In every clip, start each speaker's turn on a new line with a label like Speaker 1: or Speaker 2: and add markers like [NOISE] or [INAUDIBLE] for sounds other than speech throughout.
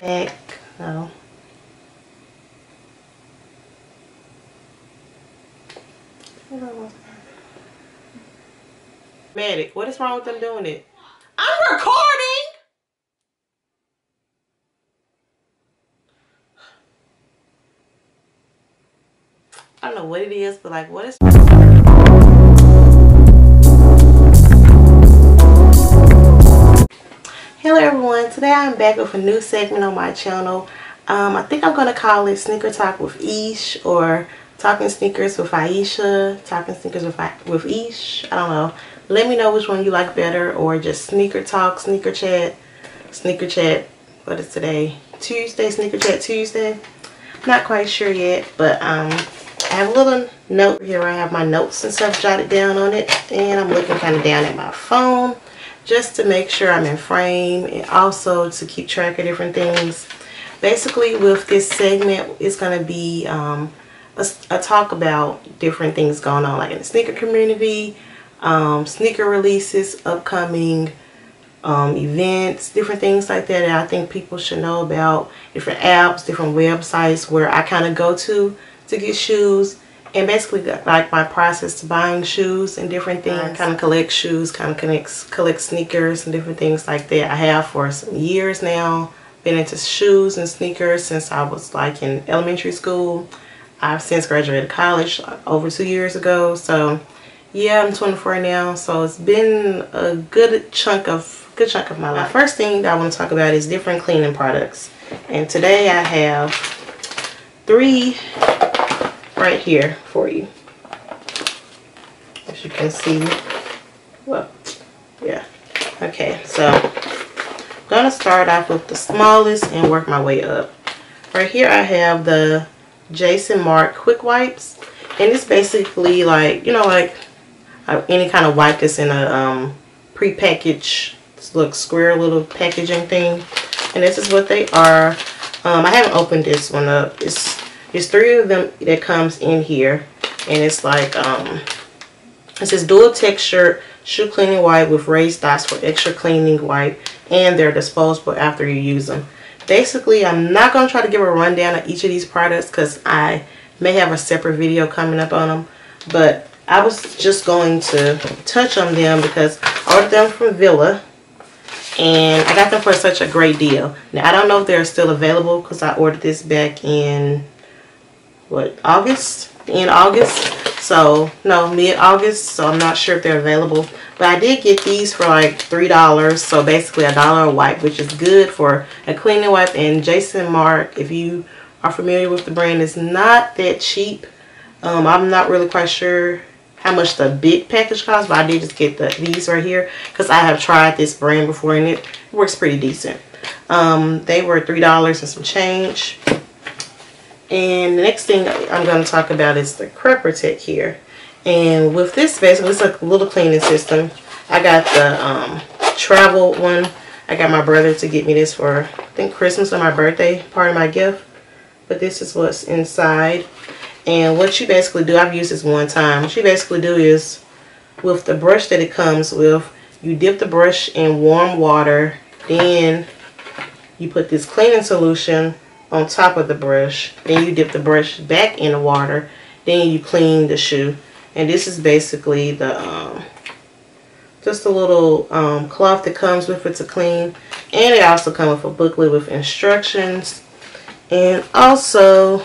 Speaker 1: Heck, no. Medic, what is wrong with them doing it? I'm recording! I don't know what it is, but like, what is... today I'm back with a new segment on my channel. Um, I think I'm going to call it Sneaker Talk with Ish or Talking Sneakers with Aisha, Talking Sneakers with, with Ish. I don't know. Let me know which one you like better or just Sneaker Talk, Sneaker Chat, Sneaker Chat. What is today? Tuesday, Sneaker Chat Tuesday. Not quite sure yet, but um, I have a little note here I have my notes and stuff jotted down on it. And I'm looking kind of down at my phone just to make sure I'm in frame and also to keep track of different things. Basically with this segment it's going to be um, a, a, talk about different things going on like in the sneaker community, um, sneaker releases, upcoming um, events, different things like that that I think people should know about, different apps, different websites where I kind of go to to get shoes and basically like my process to buying shoes and different things nice. kind of collect shoes kind of connects collect sneakers and different things like that. I have for some years now been into shoes and sneakers since i was like in elementary school. I've since graduated college uh, over two years ago. So yeah i'm 24 now. So it's been a good chunk of good chunk of my life. First thing that i want to talk about is different cleaning products. And today i have three right here for you. As you can see, well, yeah. Okay, so I'm gonna start off with the smallest and work my way up. Right here I have the Jason Markk Quick Wipes. And it's basically like, you know, like uh, any kind of wipe that's in a um, pre-packaged, look square little packaging thing. And this is what they are. Um, I haven't opened this one up. It's there's three of them that comes in here. And it's like, um, it says dual texture shoe cleaning wipe with raised dots for extra cleaning wipe. And they're disposable after you use them. Basically, I'm not going to try to give a rundown of each of these products because I may have a separate video coming up on them. But I was just going to touch on them because I ordered them from Villa and I got them for such a great deal. Now I don't know if they're still available because I ordered this back in what August? In August? So no mid-August so I'm not sure if they're available. But I did get these for like three dollars so basically a dollar a wipe which is good for a cleaning wipe. And Jason Markk if you are familiar with the brand is not that cheap. Um, I'm not really quite sure how much the big package costs but I did just get the these right here because I have tried this brand before and it works pretty decent. Um, they were three dollars and some change and the next thing I'm going to talk about is the Crep Tech here. And with this basically, it's a little cleaning system. I got the um, travel one. I got my brother to get me this for, I think, Christmas or my birthday, part of my gift. But this is what's inside. And what you basically do, I've used this one time. What you basically do is, with the brush that it comes with, you dip the brush in warm water. Then you put this cleaning solution on top of the brush. Then you dip the brush back in the water. Then you clean the shoe. And this is basically the um, just a little um, cloth that comes with it to clean. And it also comes with a booklet with instructions. And also,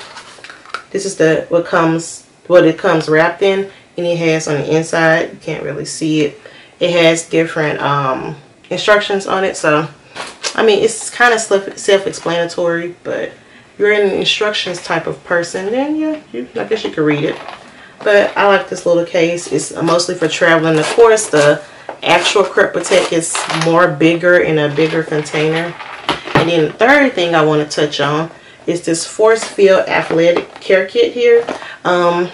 Speaker 1: this is the what comes what it comes wrapped in. And it has on the inside, you can't really see it. It has different um, instructions on it. So I mean, it's kind of self-explanatory, but you're an instructions type of person, then yeah, you, I guess you could read it. But I like this little case. It's mostly for traveling. Of course, the actual Crep Protect is more bigger in a bigger container. And then the third thing I want to touch on is this Force Field Athletic Care Kit here. Um,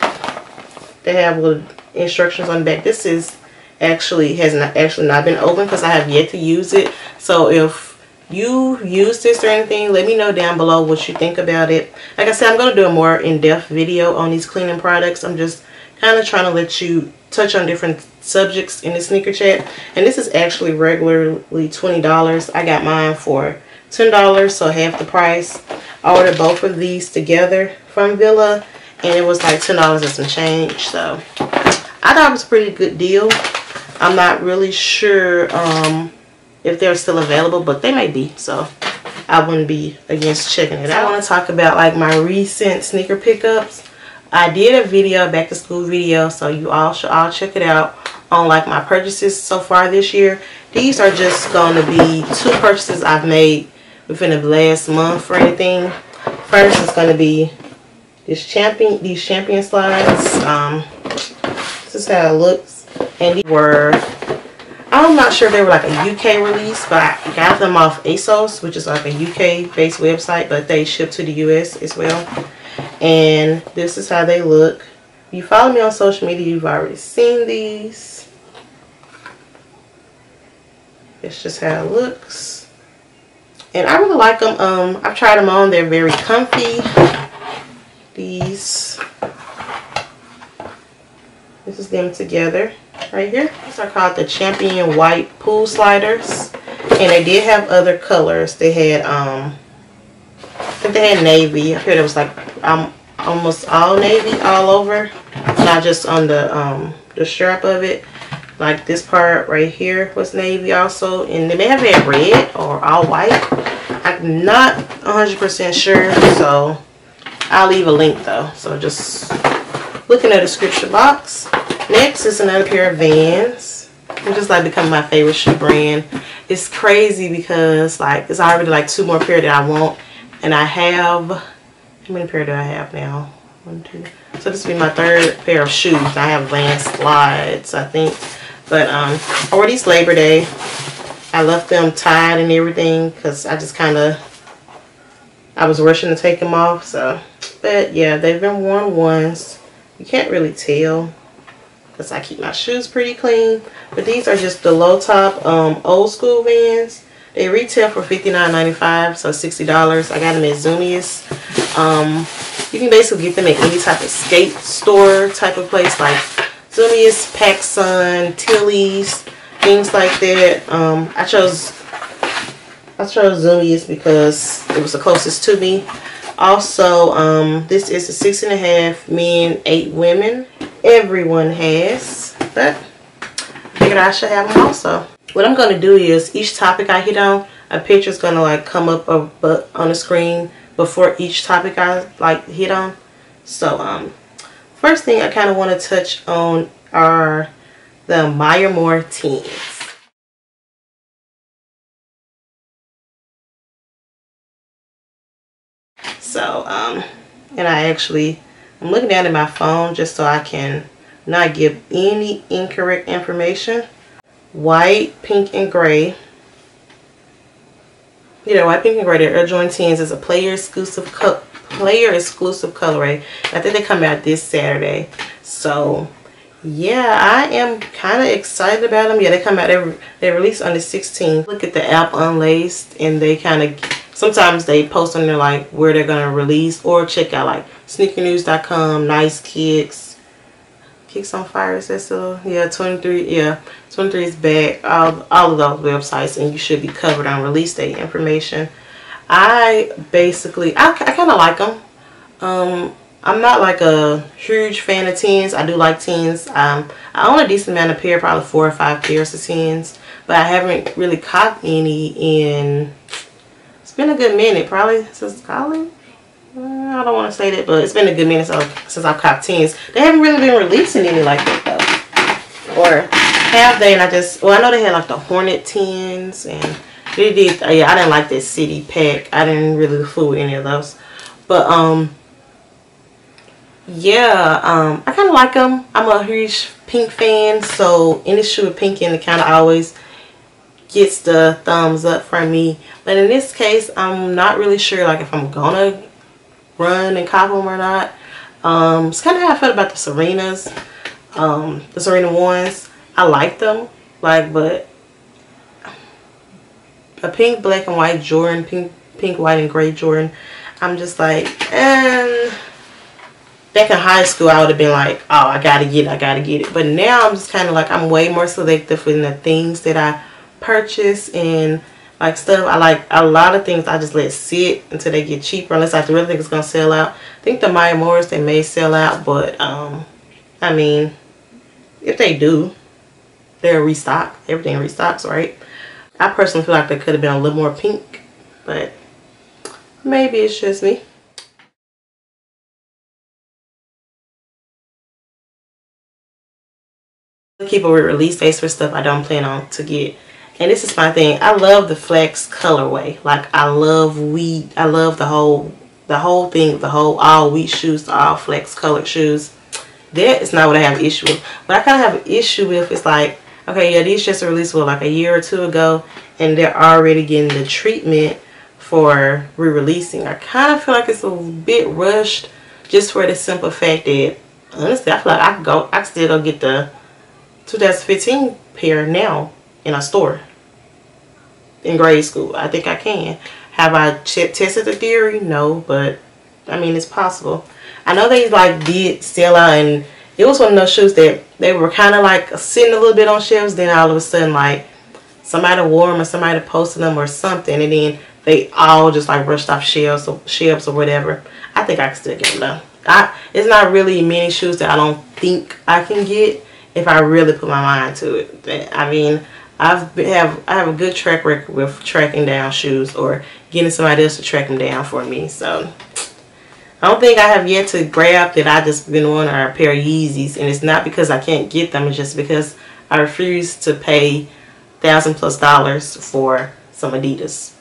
Speaker 1: they have little instructions on the back. This is actually has not actually not been opened because I have yet to use it. So if you use this or anything, let me know down below what you think about it. Like I said, I'm going to do a more in-depth video on these cleaning products. I'm just kind of trying to let you touch on different subjects in the sneaker chat. And this is actually regularly $20. I got mine for $10, so half the price. I ordered both of these together from Villa, and it was like $10 and some change. So I thought it was a pretty good deal. I'm not really sure um, if they're still available, but they may be. So I wouldn't be against checking it out. I want to talk about like my recent sneaker pickups. I did a video, back to school video, so you all should all check it out on like my purchases so far this year. These are just going to be two purchases I've made within the last month or anything. First is going to be this champion, these champion slides. Um, this is how it looks. And these were, I'm not sure if they were like a UK release, but I got them off ASOS, which is like a UK based website, but they ship to the US as well. And this is how they look. If you follow me on social media you've already seen these. It's just how it looks. And I really like them um I've tried them on. They're very comfy these. This is them together right here these are called the champion white pool sliders and they did have other colors they had um I think they had navy. I heard it was like um, almost all navy all over. Not just on the um, the strap of it. Like this part right here was navy also. And they may have had red or all white. I'm not 100% sure. So I'll leave a link though. So just look in the description box. Next is another pair of Vans. It just like become my favorite shoe brand. It's crazy because like it's already like two more pair that I want and I have, how many pair do I have now? One, two. So this will be my third pair of shoes. I have Vans slides, I think. But um, or these Labor Day. I left them tied and everything because I just kind of, I was rushing to take them off. So, but yeah, they've been worn once. You can't really tell because I keep my shoes pretty clean. But these are just the low top um, Old Skool Vans. They retail for $59.95, so $60. I got them at Zumiez. Um, you can basically get them at any type of skate store type of place like Zumiez, PacSun, Tilly's, things like that. Um, I chose I chose Zumiez because it was the closest to me. Also, um, this is a six and a half men, eight women. Everyone has, but figured I should have them also what I'm going to do is each topic I hit on, a picture is going to like come up on the screen before each topic I like hit on. So um, first thing I kind of want to touch on are the Maya Moore tens. So um, and I actually I'm looking down at my phone just so I can not give any incorrect information white, pink, and gray. You know, white, pink, and gray. Their Air Jordan 10s is a player exclusive player exclusive colorway. I think they come out this Saturday. So, yeah, I am kind of excited about them. Yeah, they come out, they, they release on the 16th. Look at the app Unlaced, and they kind of, sometimes they post on there like where they're going to release, or check out like sneakernews.com, Nice Kicks, Kicks on Fire is that still? Yeah, 23. Yeah, 23 is back. All, all of those websites, and you should be covered on release date information. I basically, I, I kind of like them. Um, I'm not like a huge fan of tens. I do like tens. Um, I own a decent amount of pair, probably four or five pairs of tens, but I haven't really caught any in. It's been a good minute, probably since college. Mm, I don't want to say that, but it's been a good minute since I've copped tens. They haven't really been releasing any like that though. Or have they? And I just, well, I know they had like the Hornet tens and they did, yeah, I didn't like that City Pack. I didn't really fool with any of those. But, um, yeah, um, I kind of like them. I'm a huge pink fan, so any shoe with pink in it kind of always gets the thumbs up from me. But in this case, I'm not really sure like if I'm gonna run and cop them or not. Um, it's kind of how I felt about the Serenas, um, the Serena ones. I like them, like, but a pink, black, and white Jordan, pink, pink, white, and gray Jordan. I'm just like, and back in high school, I would have been like, oh, I gotta get it, I gotta get it. But now I'm just kind of like, I'm way more selective in the things that I purchase and like stuff. I like a lot of things I just let sit until they get cheaper unless I really think it's gonna sell out. I think the Maya Moores, they may sell out, but um I mean if they do, they're restock. Everything restocks, right? I personally feel like they could have been a little more pink, but maybe it's just me. Keep a release dates for stuff I don't plan on to get and this is my thing. I love the flax colorway. Like i love wheat i love the whole the whole thing the whole all wheat shoes all flax colored shoes. That is not what i have an issue with. But i kind of have an issue with it's like okay yeah these just released well like a year or two ago and they're already getting the treatment for re-releasing. I kind of feel like it's a bit rushed just for the simple fact that honestly i feel like i could go i could still go get the 2015 pair now in a store in grade school. I think I can. Have I tested the theory? No, but I mean, it's possible. I know they like did sell out and it was one of those shoes that they were kind of like sitting a little bit on shelves. Then all of a sudden like somebody wore them or somebody posted them or something. And then they all just like rushed off shelves or, shelves or whatever. I think I can still get them though. I, it's not really many shoes that I don't think I can get if I really put my mind to it. I mean, I've have I have a good track record with tracking down shoes or getting somebody else to track them down for me. So I don't think I have yet to grab that I just been wanting a pair of Yeezys, and it's not because I can't get them. It's just because I refuse to pay thousand plus dollars for some Adidas.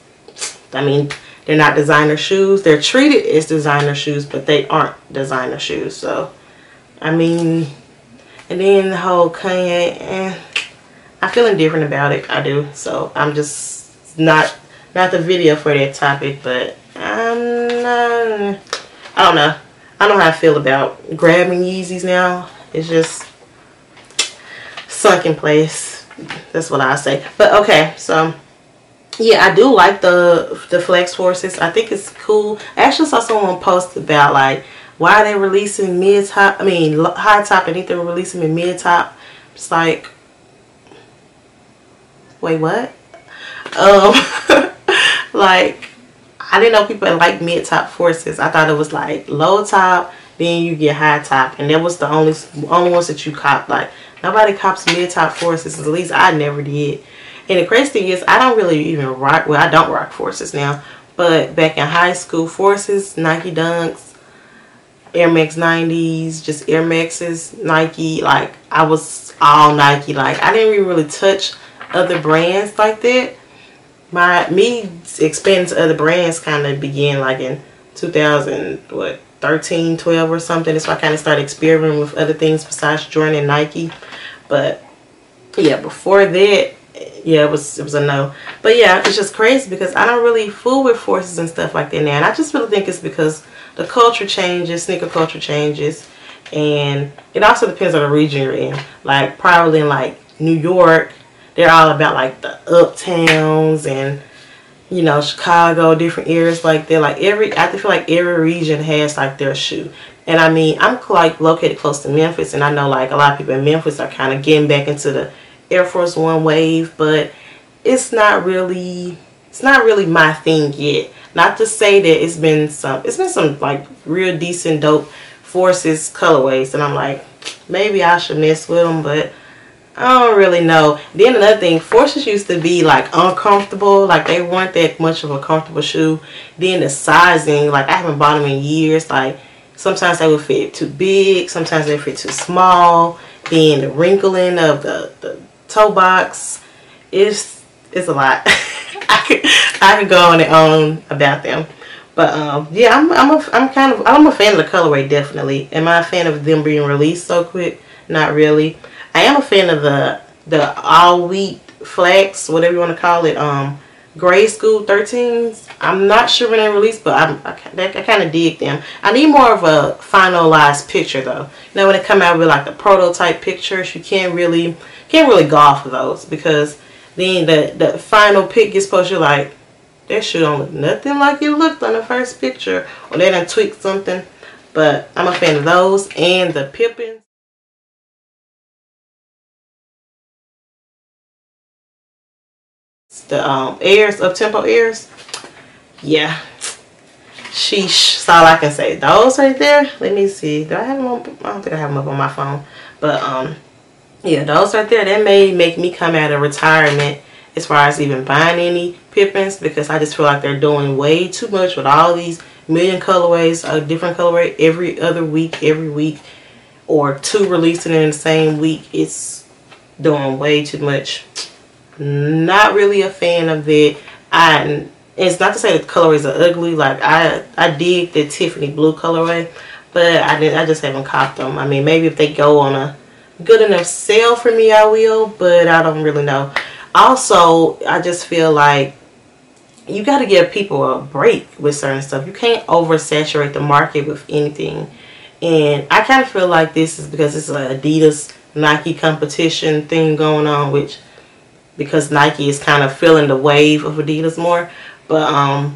Speaker 1: I mean, they're not designer shoes. They're treated as designer shoes, but they aren't designer shoes. So, I mean, and then the whole Kanye, eh, I'm feeling different about it. I do. So I'm just not not the video for that topic, but I'm not, I don't know. I don't know how I feel about grabbing Yeezys now. It's just sunk in place. That's what I say. But okay, so yeah, I do like the the Flax Forces. I think it's cool. I actually saw someone post about like why are they releasing mid top. I mean high top. I think they were releasing in mid top. It's like wait what? Um [LAUGHS] like I didn't know people like mid top forces. I thought it was like low top then you get high top. And that was the only only ones that you cop like nobody cops mid top forces at least I never did. And the crazy thing is I don't really even rock well I don't rock forces now. But back in high school forces Nike Dunks Air Max 90s, just Air Maxes, Nike, like I was all Nike. Like I didn't really touch other brands like that. My me expanding to other brands kind of began like in 2000 what 13 12 or something. So I kind of started experimenting with other things besides Jordan and Nike. But yeah before that yeah it was it was a no. But yeah it's just crazy because I don't really fool with forces and stuff like that now. And I just really think it's because the culture changes sneaker culture changes. And it also depends on the region you're in. Like probably in like New York they're all about like the uptowns and you know Chicago different areas like they're like every I feel like every region has like their shoe. And I mean I'm like located close to Memphis and I know like a lot of people in Memphis are kind of getting back into the Air Force One wave but it's not really it's not really my thing yet. Not to say that it's been some it's been some like real decent dope forces colorways and I'm like maybe I should mess with them but I don't really know. Then another thing, Forces used to be like uncomfortable. Like they weren't that much of a comfortable shoe. Then the sizing, like I haven't bought them in years. Like sometimes they would fit too big. Sometimes they fit too small. Then the wrinkling of the, the toe box. It's, it's a lot. [LAUGHS] I could I could go on and on about them. But um, yeah, I'm I'm a, I'm kind of I'm a fan of the colorway definitely. Am I a fan of them being released so quick? Not really. I am a fan of the the all wheat flax, whatever you want to call it, um, grade school 13s. I'm not sure when they released, but I'm, I, I kind of dig them. I need more of a finalized picture though. You know, when it come out with like the prototype pictures, you can't really can't really go off of those because then the the final pic gets posted like that should don't look nothing like it looked on the first picture or they done tweaked something. But I'm a fan of those and the Pippens. The um, airs, up-tempo airs. Yeah. Sheesh. That's all I can say. Those right there. Let me see. Do I have them up? I don't think I have them up on my phone. But, um, yeah, those right there, that may make me come out of retirement as far as even buying any Pippens because I just feel like they're doing way too much with all these million colorways, a different colorway every other week, every week, or two releasing in the same week. It's doing way too much. Not really a fan of it. I it's not to say the colorways are ugly. Like I I dig the Tiffany blue colorway, but I didn't. I just haven't copped them. I mean maybe if they go on a good enough sale for me I will, but I don't really know. Also, I just feel like you got to give people a break with certain stuff. You can't oversaturate the market with anything. And I kind of feel like this is because it's an Adidas Nike competition thing going on, which because Nike is kind of feeling the wave of Adidas more. But um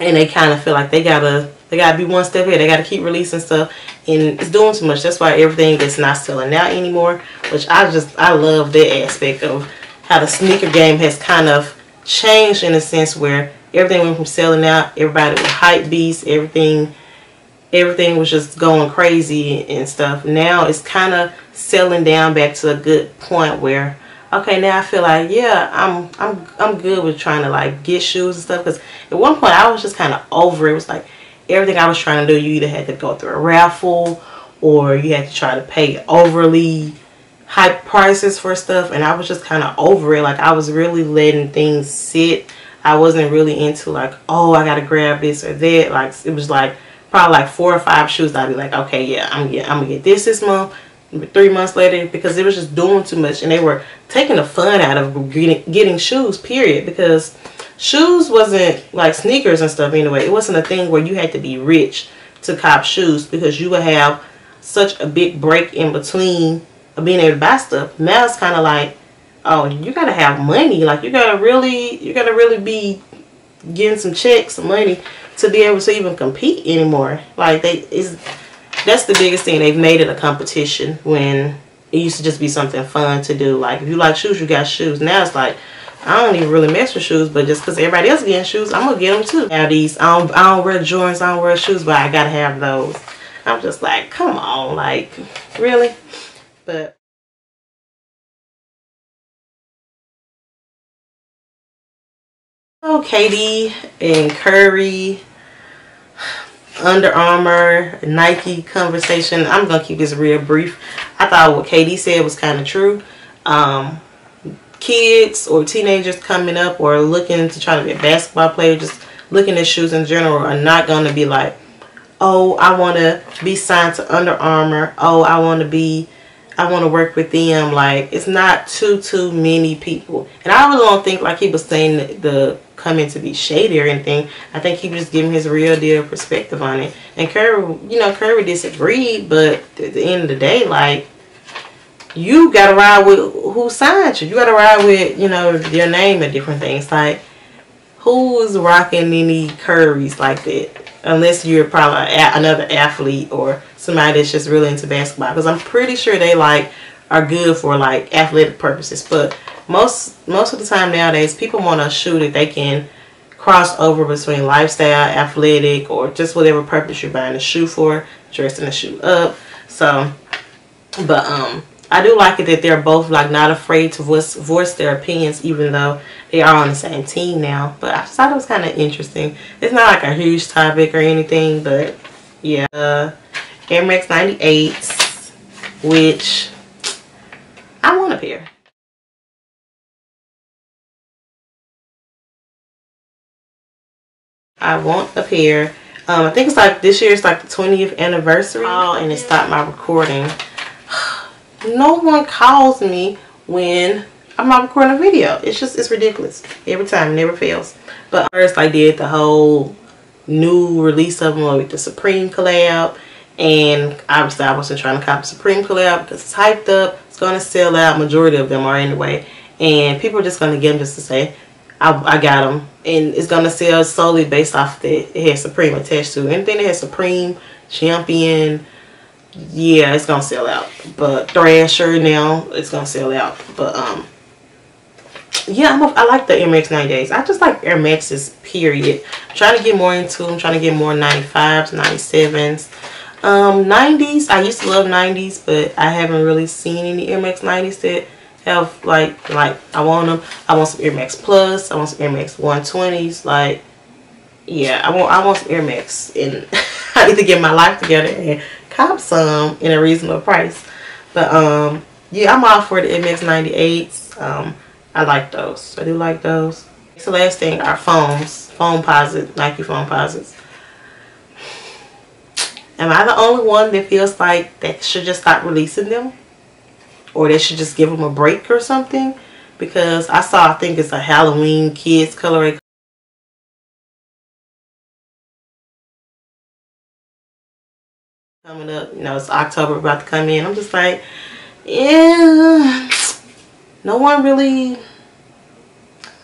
Speaker 1: and they kind of feel like they gotta they gotta be one step ahead. They gotta keep releasing stuff, and it's doing too much. That's why everything is not selling out anymore. Which I just I love that aspect of how the sneaker game has kind of changed in a sense where everything went from selling out, everybody was hype beasts, everything everything was just going crazy and stuff. Now it's kind of selling down back to a good point where okay, now I feel like yeah, I'm I'm I'm good with trying to like get shoes and stuff because at one point I was just kind of over it. It was like everything I was trying to do, you either had to go through a raffle or you had to try to pay overly high prices for stuff and I was just kind of over it. Like I was really letting things sit. I wasn't really into like oh I gotta grab this or that. Like it was like probably like four or five shoes I'd be like okay yeah I'm get I'm gonna get this this month three months later because it was just doing too much and they were taking the fun out of getting, getting shoes period because shoes wasn't like sneakers and stuff anyway it wasn't a thing where you had to be rich to cop shoes because you would have such a big break in between being able to buy stuff. Now it's kind of like, oh, you gotta have money. Like you gotta really, you gotta really be getting some checks, some money to be able to even compete anymore. Like they is that's the biggest thing. They've made it a competition when it used to just be something fun to do. Like if you like shoes, you got shoes. Now it's like I don't even really mess with shoes, but just because everybody else is getting shoes, I'm gonna get them too. Now these, I don't, I don't wear Jordans, I don't wear shoes, but I gotta have those. I'm just like, come on, like, really? But oh, KD and Curry, Under Armour, Nike conversation. I'm gonna keep this real brief. I thought what KD said was kind of true. Um, kids or teenagers coming up or looking to try to be a basketball player, just looking at shoes in general, are not gonna be like, oh, I want to be signed to Under Armour. Oh, I want to be I want to work with them. Like, it's not too, too many people. And I really don't think, like he was saying, the coming to be shady or anything. I think he was just giving his real deal perspective on it. And Curry, you know, Curry disagreed, but at the end of the day, like, you got to ride with who signed you. You got to ride with, you know, your name and different things. Like, who's rocking any Currys like that? Unless you're probably another athlete or somebody that's just really into basketball because I'm pretty sure they like are good for like athletic purposes. But most most of the time nowadays people want a shoe that they can cross over between lifestyle athletic or just whatever purpose you're buying a shoe for dressing the shoe up. So but um I do like it that they're both like not afraid to voice, voice their opinions even though they are on the same team now. But I just thought it was kind of interesting. It's not like a huge topic or anything, but yeah. Uh, Air Max 98s, which I want a pair. I want a pair. Um, I think it's like this year it's like the 20th anniversary. Oh, and it stopped my recording no one calls me when I'm not recording a video. It's just, it's ridiculous. Every time, it never fails. But first I did the whole new release of them with the Supreme collab. And obviously I wasn't trying to copy Supreme collab because it's hyped up. It's going to sell out. Majority of them are anyway. And people are just going to get them just to say, I, I got them. And it's going to sell solely based off that it has Supreme attached to. Anything that has Supreme, Champion, yeah, it's gonna sell out. But Thrasher now, it's gonna sell out. But um, yeah, I'm a, I like the Air Max 98s. I just like Air Maxes, period. I'm trying to get more into I'm trying to get more 95s, 97s. Um, 90s, I used to love 90s, but I haven't really seen any Air Max 90s that have, like, like, I want them. I want some Air Max Plus. I want some Air Max 120s. Like, yeah, I want, I want some Air Max. And [LAUGHS] I need to get my life together and cop some in a reasonable price. But, um, yeah, I'm all for the MX98s. Um, I like those. I do like those. So last thing are foams. Foamposite, Nike Foamposites. Am I the only one that feels like they should just stop releasing them? Or they should just give them a break or something? Because I saw, I think it's a Halloween kids colorway coming up. You know, it's October about to come in. I'm just like, yeah, no one really,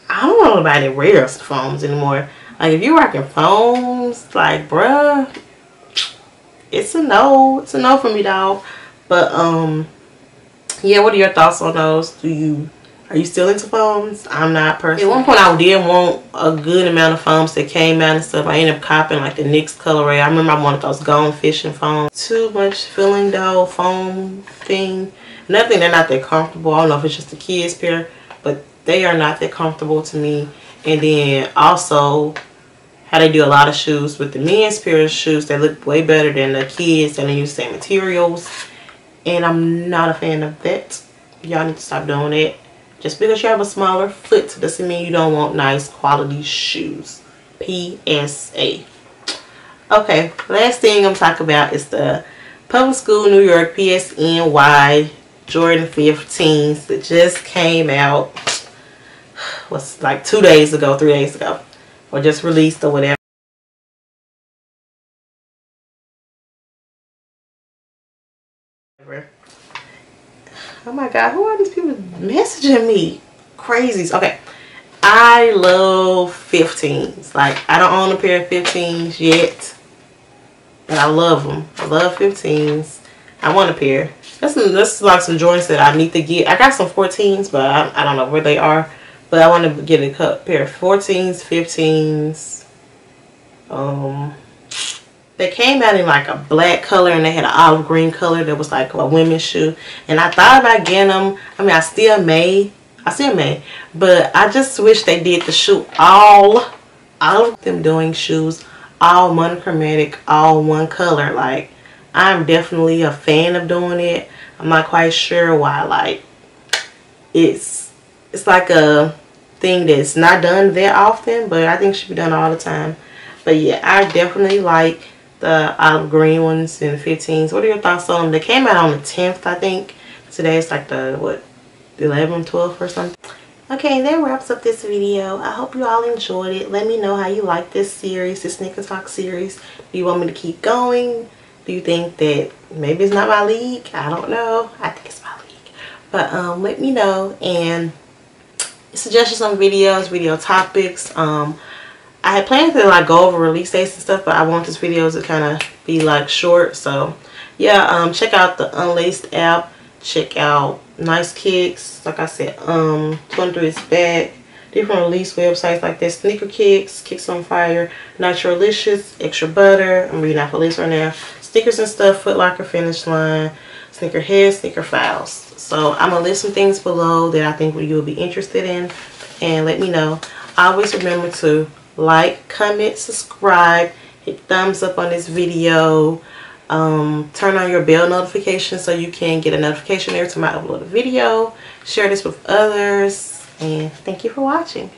Speaker 1: I don't know nobody wears foams anymore. Like, if you're rocking foams, like, bruh, it's a no. It's a no for me, dog. But um, yeah. What are your thoughts on those? Do you are you still into foams? I'm not personally. At one point, I did want a good amount of foams that came out and stuff. I ended up copying like the NYX colorway. I remember I wanted those Gone Fishing foams. Too much feeling dough foam thing. Nothing. They're not that comfortable. I don't know if it's just the kids pair, but they are not that comfortable to me. And then also how they do a lot of shoes with the men's pair of shoes they look way better than the kids and they use the same materials and I'm not a fan of that y'all need to stop doing it just because you have a smaller foot doesn't mean you don't want nice quality shoes PSA okay last thing I'm talking about is the Public School New York PSNY Jordan 15s that just came out [SIGHS] was like two days ago three days ago or just released or whatever. Oh my god, who people messaging me? Crazies. Okay. I love 15s. Like, I don't own a pair of 15s yet. But I love them. I love 15s. I want a pair. That's, that's like some joints that I need to get. I got some 14s, but I, I don't know where they are. But I want to get a pair of 14s, 15s. Um, they came out in like a black color and they had an olive green color that was like a women's shoe. And I thought about getting them. I mean, I still may. I still may. But I just wish they did the shoe all, all of them doing shoes, all monochromatic, all one color. Like, I'm definitely a fan of doing it. I'm not quite sure why. Like, it's, it's like a thing that's not done that often, but I think should be done all the time. But yeah, I definitely like the olive green ones and 15s. What are your thoughts on them? They came out on the 10th, I think. Today it's like the, what, 11th, 12th or something. Okay, that wraps up this video. I hope you all enjoyed it. Let me know how you like this series, this Sneaker Talk series. Do you want me to keep going? Do you think that maybe it's not my league? I don't know. I think it's my league. But um, let me know. And suggestions on videos, video topics. Um, I had planned to like go over release dates and stuff, but I want this video to kind of be like short. So yeah, um, check out the Unlaced app. Check out Nice Kicks. Like I said, um, 23 is back. Different release websites like this. Sneaker Kicks, Kicks on Fire, Naturalicious, Extra Butter. I'm reading off the list right now. Stickers and stuff, Foot Locker Finish Line, Sneaker Head, Sneaker Files. So I'm going to list some things below that I think you will be interested in. And let me know. Always remember to like, comment, subscribe, hit thumbs up on this video. Um, turn on your bell notification so you can get a notification every time I upload a video. Share this with others. And thank you for watching.